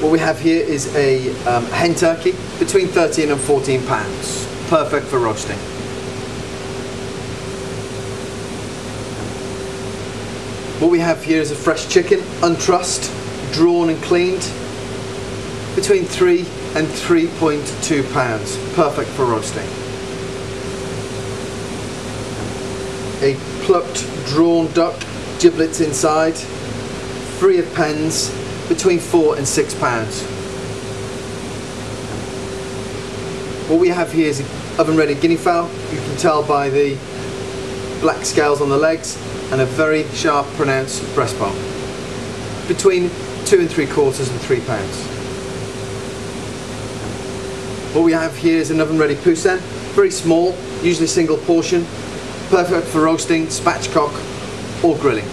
What we have here is a um, hen turkey between 13 and 14 pounds. Perfect for roasting. What we have here is a fresh chicken, untrussed, drawn and cleaned, between 3 and 3.2 pounds. Perfect for roasting. A plucked, drawn duck, giblets inside, free of pens, between 4 and 6 pounds. What we have here is an oven ready guinea fowl. You can tell by the black scales on the legs and a very sharp pronounced breastbone. Between two and three quarters and three pounds. What we have here is an oven ready poussin, very small, usually single portion, perfect for roasting, spatchcock or grilling.